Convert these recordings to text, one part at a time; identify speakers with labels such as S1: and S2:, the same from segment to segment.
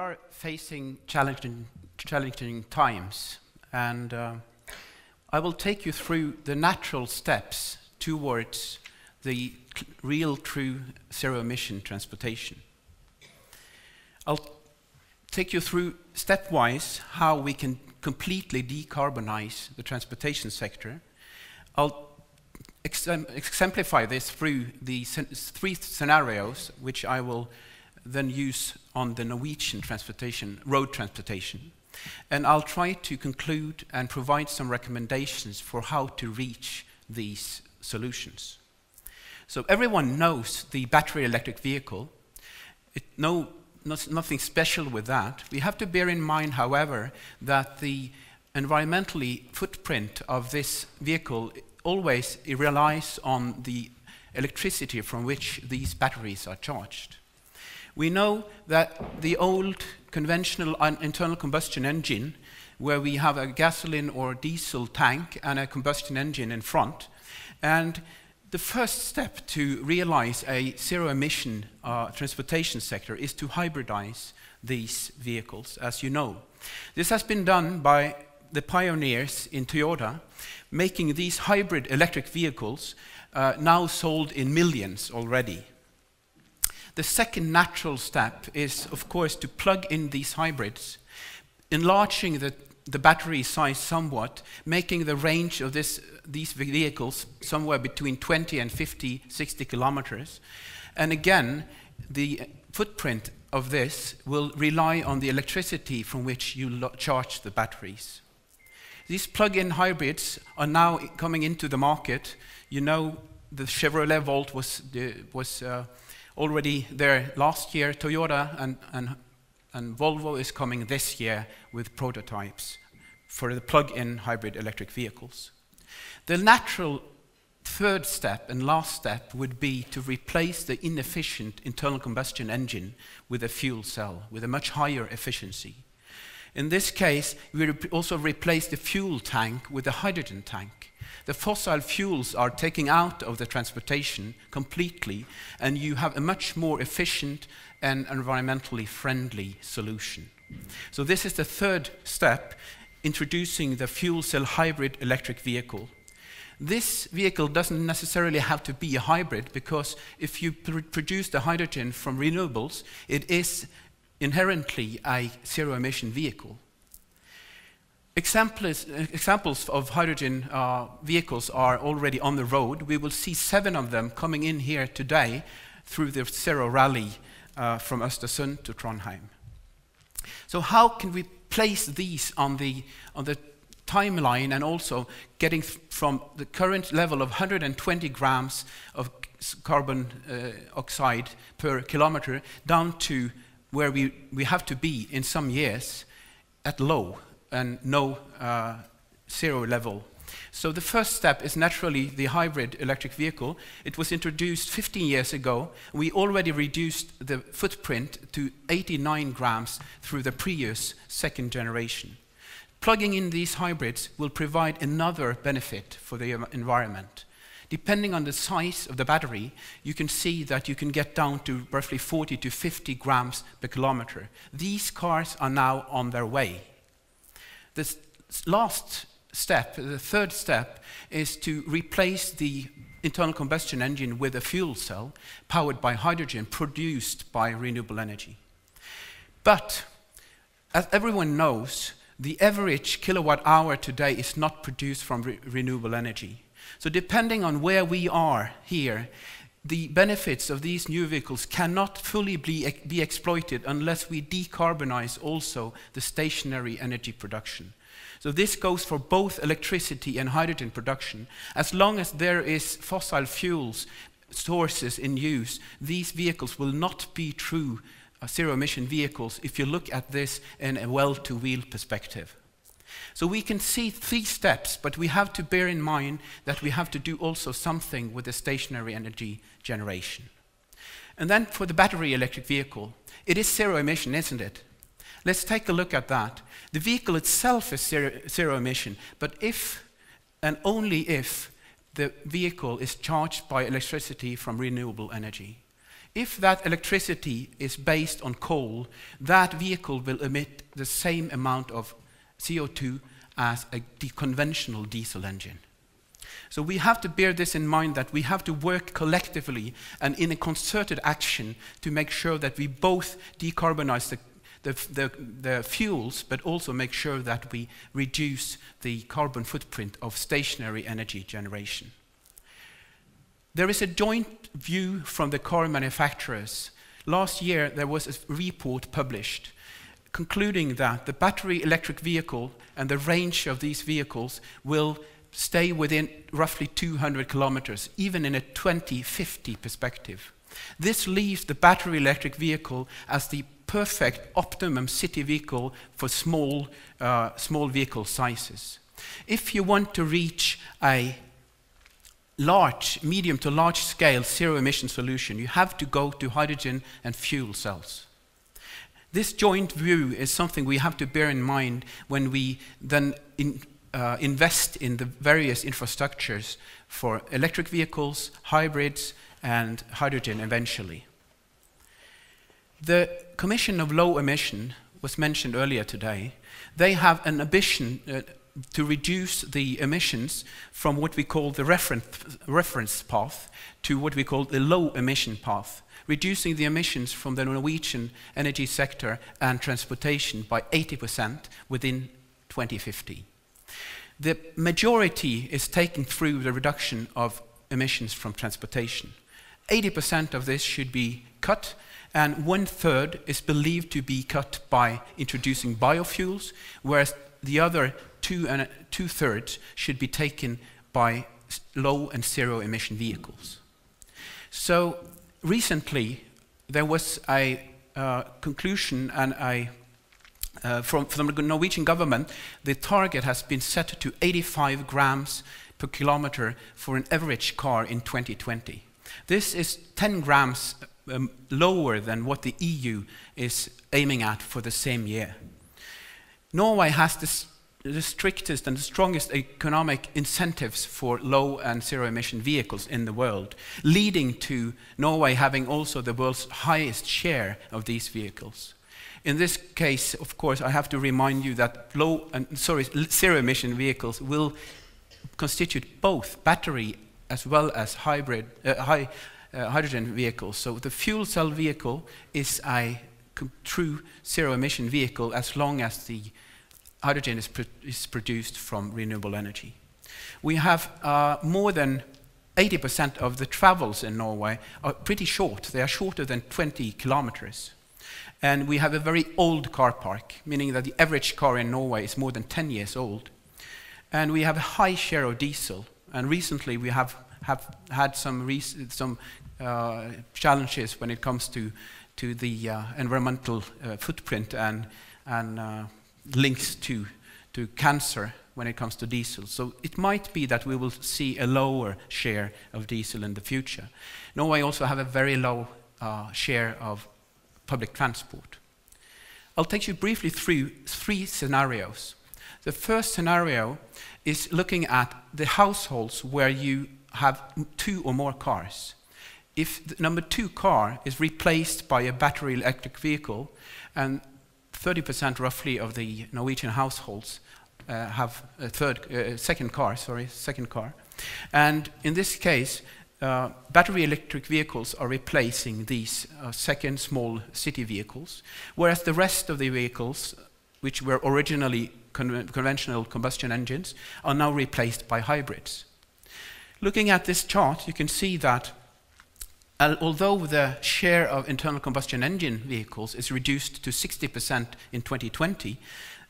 S1: are facing challenging, challenging times, and uh, I will take you through the natural steps towards the real, true zero emission transportation. I'll take you through stepwise how we can completely decarbonize the transportation sector. I'll exemplify this through the three scenarios, which I will then use on the Norwegian transportation, road transportation. And I'll try to conclude and provide some recommendations for how to reach these solutions. So everyone knows the battery electric vehicle. It, no, nothing special with that. We have to bear in mind, however, that the environmentally footprint of this vehicle always relies on the electricity from which these batteries are charged. We know that the old conventional internal combustion engine, where we have a gasoline or diesel tank and a combustion engine in front, and the first step to realize a zero emission uh, transportation sector is to hybridize these vehicles, as you know. This has been done by the pioneers in Toyota, making these hybrid electric vehicles uh, now sold in millions already. The second natural step is, of course, to plug in these hybrids, enlarging the, the battery size somewhat, making the range of this, these vehicles somewhere between 20 and 50, 60 kilometers. And again, the footprint of this will rely on the electricity from which you charge the batteries. These plug-in hybrids are now coming into the market. You know the Chevrolet Volt was, was uh, already there last year. Toyota and, and, and Volvo is coming this year with prototypes for the plug-in hybrid electric vehicles. The natural third step and last step would be to replace the inefficient internal combustion engine with a fuel cell with a much higher efficiency. In this case, we also replace the fuel tank with a hydrogen tank. The fossil fuels are taken out of the transportation completely, and you have a much more efficient and environmentally friendly solution. So this is the third step, introducing the fuel cell hybrid electric vehicle. This vehicle doesn't necessarily have to be a hybrid because if you pr produce the hydrogen from renewables, it is inherently a zero emission vehicle. Examples, examples of hydrogen uh, vehicles are already on the road. We will see seven of them coming in here today through the Zero Rally uh, from Östersund to Trondheim. So how can we place these on the, on the timeline and also getting from the current level of 120 grams of carbon uh, oxide per kilometer down to where we, we have to be in some years at low and no uh, zero level. So the first step is naturally the hybrid electric vehicle. It was introduced 15 years ago. We already reduced the footprint to 89 grams through the Prius second generation. Plugging in these hybrids will provide another benefit for the environment. Depending on the size of the battery, you can see that you can get down to roughly 40 to 50 grams per kilometer. These cars are now on their way. The last step, the third step, is to replace the internal combustion engine with a fuel cell powered by hydrogen produced by renewable energy. But, as everyone knows, the average kilowatt hour today is not produced from re renewable energy. So depending on where we are here, the benefits of these new vehicles cannot fully be, be exploited unless we decarbonize also the stationary energy production. So this goes for both electricity and hydrogen production. As long as there is fossil fuels sources in use, these vehicles will not be true uh, zero-emission vehicles if you look at this in a well-to-wheel perspective. So we can see three steps, but we have to bear in mind that we have to do also something with the stationary energy generation. And then for the battery electric vehicle, it is zero emission, isn't it? Let's take a look at that. The vehicle itself is zero, zero emission, but if and only if the vehicle is charged by electricity from renewable energy. If that electricity is based on coal, that vehicle will emit the same amount of CO2 as a conventional diesel engine. So we have to bear this in mind that we have to work collectively and in a concerted action to make sure that we both decarbonize the, the, the, the, fuels, but also make sure that we reduce the carbon footprint of stationary energy generation. There is a joint view from the car manufacturers. Last year, there was a report published concluding that the battery electric vehicle and the range of these vehicles will stay within roughly 200 kilometers, even in a 2050 perspective. This leaves the battery electric vehicle as the perfect optimum city vehicle for small, uh, small vehicle sizes. If you want to reach a large, medium to large scale zero emission solution, you have to go to hydrogen and fuel cells. This joint view is something we have to bear in mind when we then in, uh, invest in the various infrastructures for electric vehicles, hybrids, and hydrogen eventually. The Commission of Low Emission was mentioned earlier today. They have an ambition uh, to reduce the emissions from what we call the reference, reference path to what we call the low emission path, reducing the emissions from the Norwegian energy sector and transportation by 80% within 2050. The majority is taken through the reduction of emissions from transportation. 80% of this should be cut, and one third is believed to be cut by introducing biofuels, whereas the other two, and, two thirds should be taken by low and zero emission vehicles. So recently there was a uh, conclusion and a uh, from, from, the Norwegian government, the target has been set to 85 grams per kilometer for an average car in 2020. This is 10 grams um, lower than what the EU is aiming at for the same year. Norway has this the strictest and the strongest economic incentives for low and zero emission vehicles in the world, leading to Norway having also the world's highest share of these vehicles. In this case, of course, I have to remind you that low and sorry, zero emission vehicles will constitute both battery as well as hybrid uh, high, uh, hydrogen vehicles. So the fuel cell vehicle is a true zero emission vehicle as long as the hydrogen is, pro is produced from renewable energy. We have uh, more than 80% of the travels in Norway are pretty short. They are shorter than 20 kilometers. And we have a very old car park, meaning that the average car in Norway is more than 10 years old. And we have a high share of diesel. And recently we have, have had some, some uh, challenges when it comes to, to the uh, environmental uh, footprint and, and uh, links to, to cancer when it comes to diesel. So it might be that we will see a lower share of diesel in the future. Norway also have a very low uh, share of public transport. I'll take you briefly through three scenarios. The first scenario is looking at the households where you have two or more cars. If the number two car is replaced by a battery electric vehicle, and 30% roughly of the Norwegian households uh, have a third, uh, second car, sorry, second car. And in this case, uh, battery electric vehicles are replacing these uh, second small city vehicles, whereas the rest of the vehicles, which were originally con conventional combustion engines, are now replaced by hybrids. Looking at this chart, you can see that although the share of internal combustion engine vehicles is reduced to 60% in 2020,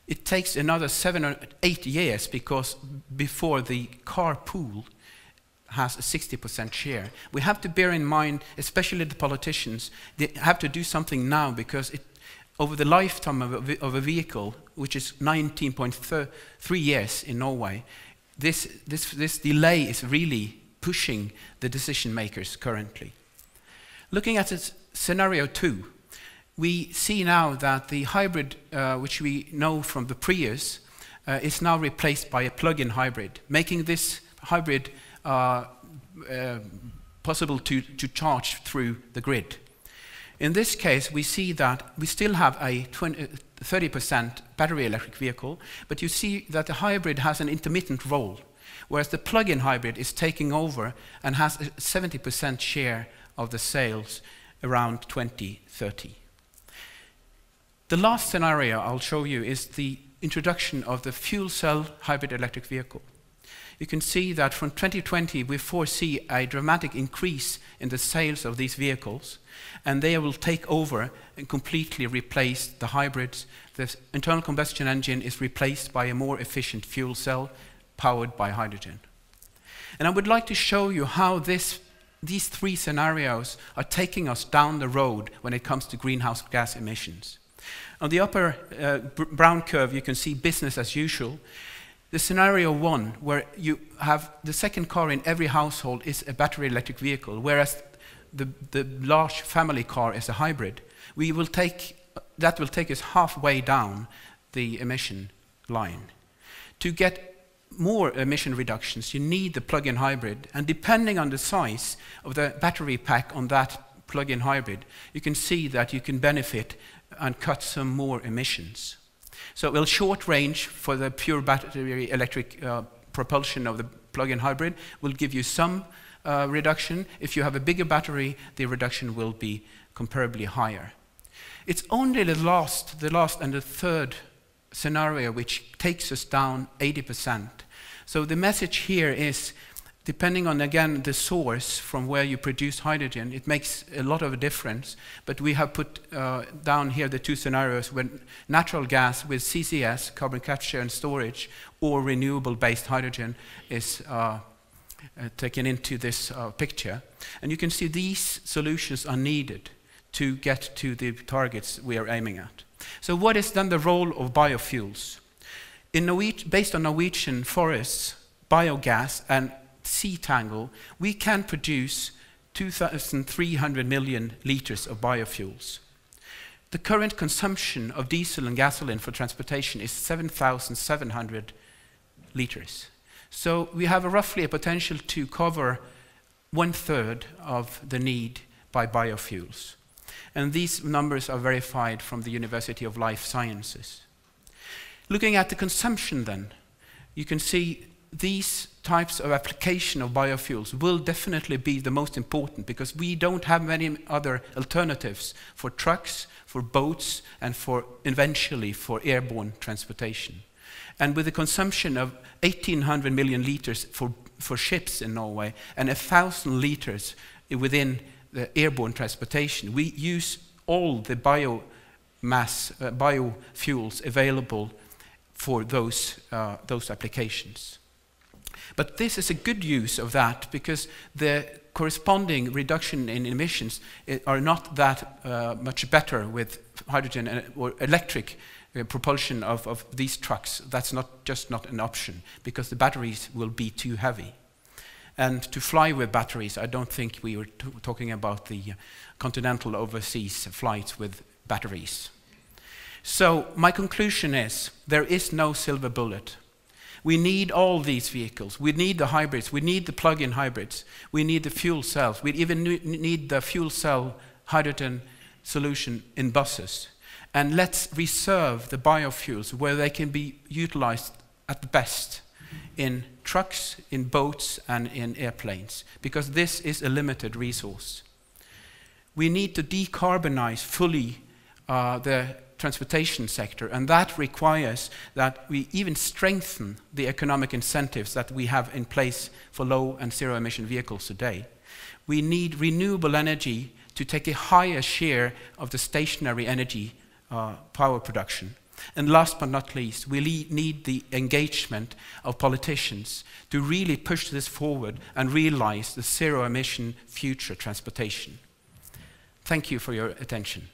S1: it takes another seven or eight years because before the car pool has a 60% share. We have to bear in mind, especially the politicians, they have to do something now because it, over the lifetime of a, of a vehicle, which is 19.3 years in Norway, this, this, this delay is really pushing the decision makers currently. Looking at scenario two, we see now that the hybrid, uh, which we know from the Prius, uh, is now replaced by a plug-in hybrid, making this hybrid uh, uh possible to, to charge through the grid. In this case, we see that we still have a 30% battery electric vehicle, but you see that the hybrid has an intermittent role, whereas the plug-in hybrid is taking over and has a 70% share of the sales around 2030. The last scenario I'll show you is the introduction of the fuel cell hybrid electric vehicle. You can see that from 2020 we foresee a dramatic increase in the sales of these vehicles and they will take over and completely replace the hybrids. The internal combustion engine is replaced by a more efficient fuel cell powered by hydrogen. And I would like to show you how this, these three scenarios are taking us down the road when it comes to greenhouse gas emissions. On the upper uh, brown curve, you can see business as usual. The scenario one, where you have the second car in every household is a battery electric vehicle, whereas the, the large family car is a hybrid, we will take, that will take us halfway down the emission line. To get more emission reductions, you need the plug-in hybrid, and depending on the size of the battery pack on that plug-in hybrid, you can see that you can benefit and cut some more emissions. So will short range for the pure battery electric uh, propulsion of the plug-in hybrid will give you some uh, reduction. If you have a bigger battery, the reduction will be comparably higher. It's only the last, the last and the third scenario which takes us down 80%. So the message here is depending on, again, the source from where you produce hydrogen, it makes a lot of a difference. But we have put uh, down here the two scenarios when natural gas with CCS, carbon capture and storage, or renewable-based hydrogen is uh, uh, taken into this uh, picture. And you can see these solutions are needed to get to the targets we are aiming at. So what is then the role of biofuels? In based on Norwegian forests, biogas and sea tangle, we can produce 2,300 million liters of biofuels. The current consumption of diesel and gasoline for transportation is 7,700 liters. So we have a roughly a potential to cover one third of the need by biofuels. And these numbers are verified from the University of Life Sciences. Looking at the consumption then, you can see these types of application of biofuels will definitely be the most important because we don't have many other alternatives for trucks, for boats, and for eventually for airborne transportation. And with a consumption of 1,800 million liters for, for ships in Norway and 1,000 liters within the airborne transportation, we use all the biomass, uh, biofuels available for those, uh, those applications. But this is a good use of that because the corresponding reduction in emissions eh, are not that uh, much better with hydrogen or electric uh, propulsion of, of these trucks. That's not just not an option because the batteries will be too heavy. And to fly with batteries, I don't think we were talking about the continental overseas flights with batteries. So my conclusion is there is no silver bullet. We need all these vehicles. We need the hybrids. We need the plug-in hybrids. We need the fuel cells. We even need the fuel cell hydrogen solution in buses. And let's reserve the biofuels where they can be utilized at the best in trucks, in boats, and in airplanes, because this is a limited resource. We need to decarbonize fully uh, the transportation sector, and that requires that we even strengthen the economic incentives that we have in place for low and zero emission vehicles today. We need renewable energy to take a higher share of the stationary energy uh, power production. And last but not least, we need the engagement of politicians to really push this forward and realize the zero emission future transportation. Thank you for your attention.